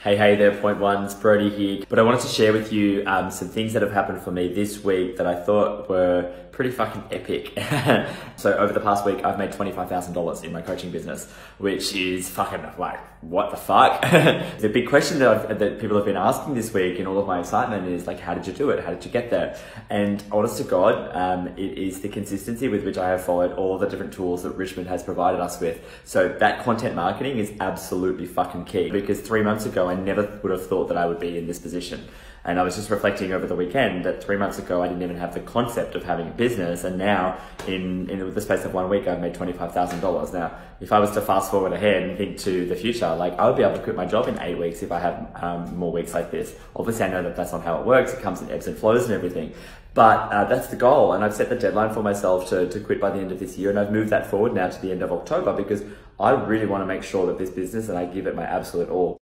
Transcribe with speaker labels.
Speaker 1: Hey, hey there, point ones, Brody here. But I wanted to share with you um, some things that have happened for me this week that I thought were pretty fucking epic. so over the past week, I've made $25,000 in my coaching business, which is fucking like, what the fuck? the big question that, I've, that people have been asking this week in all of my excitement is like, how did you do it? How did you get there? And honest to God, um, it is the consistency with which I have followed all the different tools that Richmond has provided us with. So that content marketing is absolutely fucking key because three months ago, I never would have thought that I would be in this position. And I was just reflecting over the weekend that three months ago I didn't even have the concept of having a business, and now in in the space of one week I've made twenty five thousand dollars. Now, if I was to fast forward ahead and think to the future, like I would be able to quit my job in eight weeks if I have um, more weeks like this. Obviously, I know that that's not how it works. It comes in ebbs and flows and everything. But uh, that's the goal, and I've set the deadline for myself to, to quit by the end of this year, and I've moved that forward now to the end of October because I really want to make sure that this business and I give it my absolute all.